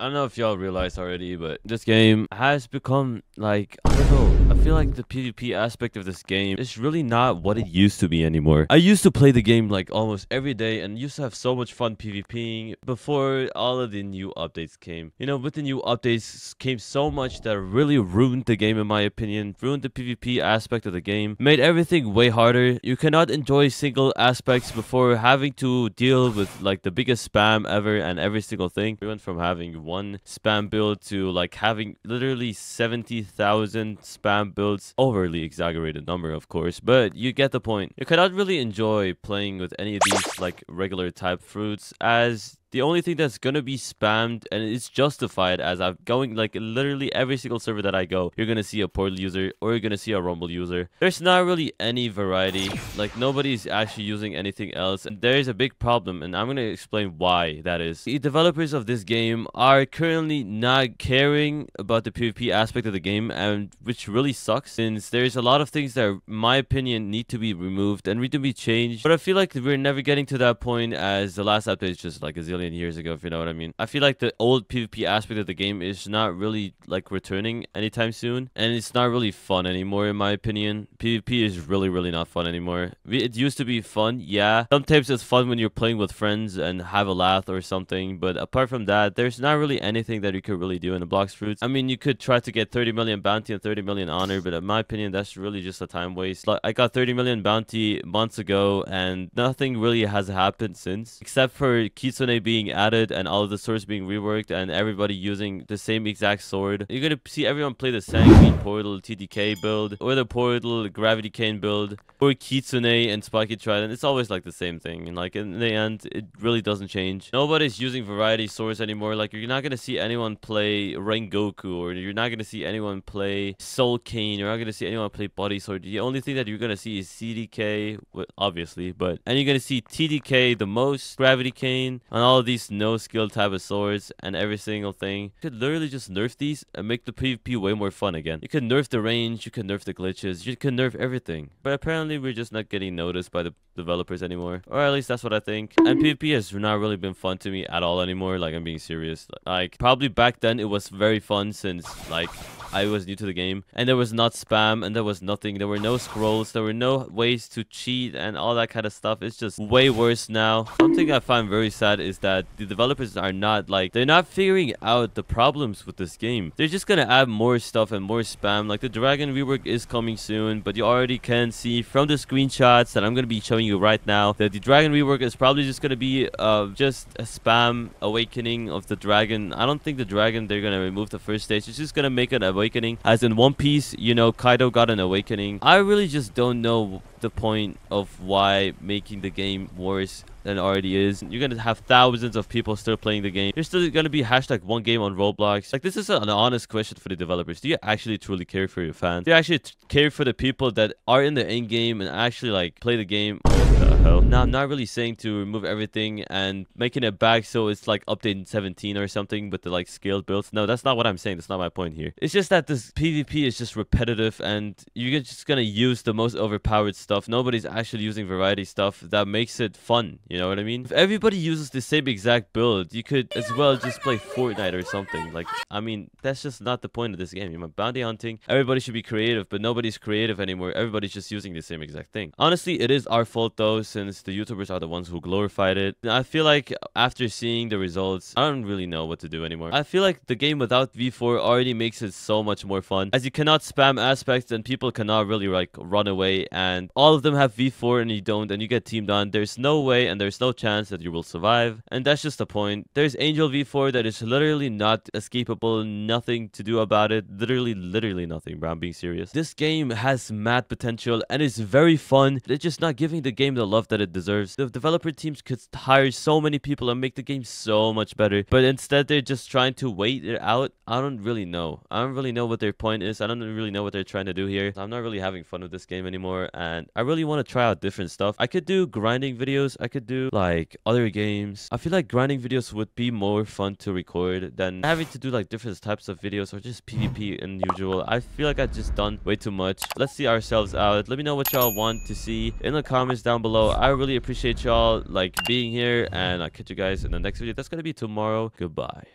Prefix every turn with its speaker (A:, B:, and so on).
A: I don't know if y'all realized already, but this game has become like I don't know. I feel like the PvP aspect of this game is really not what it used to be anymore. I used to play the game like almost every day and used to have so much fun PvPing before all of the new updates came. You know, with the new updates came so much that really ruined the game in my opinion, ruined the PvP aspect of the game, made everything way harder. You cannot enjoy single aspects before having to deal with like the biggest spam ever and every single thing. We went from having one spam build to like having literally 70,000 spam builds. Overly exaggerated number, of course, but you get the point. You cannot really enjoy playing with any of these like regular type fruits as the only thing that's gonna be spammed and it's justified as I'm going like literally every single server that I go, you're gonna see a portal user or you're gonna see a rumble user. There's not really any variety. Like nobody's actually using anything else. And there is a big problem and I'm gonna explain why that is. The developers of this game are currently not caring about the PvP aspect of the game and which really sucks since there's a lot of things that in my opinion need to be removed and need to be changed. But I feel like we're never getting to that point as the last update is just like a zillion years ago, if you know what I mean. I feel like the old PvP aspect of the game is not really like returning anytime soon, and it's not really fun anymore, in my opinion. PvP is really, really not fun anymore. It used to be fun, yeah. Sometimes it's fun when you're playing with friends and have a laugh or something, but apart from that, there's not really anything that you could really do in the Blox Fruits. I mean, you could try to get 30 million bounty and 30 million honor, but in my opinion, that's really just a time waste. Like, I got 30 million bounty months ago, and nothing really has happened since, except for Kitsune being added and all of the swords being reworked and everybody using the same exact sword. You're gonna see everyone play the Sanguine Portal TDK build or the Portal Gravity Cane build or Kitsune and Spiky Trident. It's always like the same thing and like in the end it really doesn't change. Nobody's using variety swords anymore. Like you're not gonna see anyone play Rengoku or you're not gonna see anyone play Soul Cane. You're not gonna see anyone play Buddy Sword. The only thing that you're gonna see is CDK, obviously, but and you're gonna see TDK the most, Gravity Cane, and all these no skill type of swords and every single thing. You could literally just nerf these and make the PvP way more fun again. You could nerf the range, you could nerf the glitches, you could nerf everything. But apparently we're just not getting noticed by the developers anymore. Or at least that's what I think. And PvP has not really been fun to me at all anymore. Like I'm being serious. Like probably back then it was very fun since like I was new to the game and there was not spam and there was nothing. There were no scrolls. There were no ways to cheat and all that kind of stuff. It's just way worse now. Something I find very sad is that the developers are not like, they're not figuring out the problems with this game. They're just gonna add more stuff and more spam. Like the Dragon rework is coming soon, but you already can see from the screenshots that I'm gonna be showing you right now that the Dragon rework is probably just gonna be uh, just a spam awakening of the Dragon. I don't think the Dragon, they're gonna remove the first stage. It's just gonna make an awakening. As in One Piece, you know, Kaido got an awakening. I really just don't know the point of why making the game worse than it already is. You're gonna have thousands of people still playing the game. There's still gonna be hashtag one game on Roblox. Like this is an honest question for the developers. Do you actually truly care for your fans? Do you actually care for the people that are in the end game and actually like play the game? Hell? Now I'm not really saying to remove everything and making it back so it's like update 17 or something with the like scaled builds. No, that's not what I'm saying. That's not my point here. It's just that this PvP is just repetitive and you're just gonna use the most overpowered stuff. Nobody's actually using variety stuff that makes it fun. You know what I mean? If everybody uses the same exact build, you could as well just play Fortnite or something. Like, I mean, that's just not the point of this game. You know, bounty hunting, everybody should be creative, but nobody's creative anymore. Everybody's just using the same exact thing. Honestly, it is our fault though, since the YouTubers are the ones who glorified it. I feel like after seeing the results, I don't really know what to do anymore. I feel like the game without V4 already makes it so much more fun. As you cannot spam aspects and people cannot really like run away and all of them have V4 and you don't and you get teamed on. There's no way and there's no chance that you will survive. And that's just the point. There's Angel V4 that is literally not escapable, nothing to do about it. Literally, literally nothing, bro. I'm being serious. This game has mad potential and is very fun. They're just not giving the game the love that it deserves. The developer teams could hire so many people and make the game so much better. But instead, they're just trying to wait it out. I don't really know. I don't really know what their point is. I don't really know what they're trying to do here. I'm not really having fun with this game anymore. And I really want to try out different stuff. I could do grinding videos. I could do like other games. I feel like grinding videos would be more fun to record than having to do like different types of videos or just PvP in usual. I feel like I've just done way too much. Let's see ourselves out. Let me know what y'all want to see in the comments down below. I really appreciate y'all like being here and I'll catch you guys in the next video. That's gonna be tomorrow. Goodbye.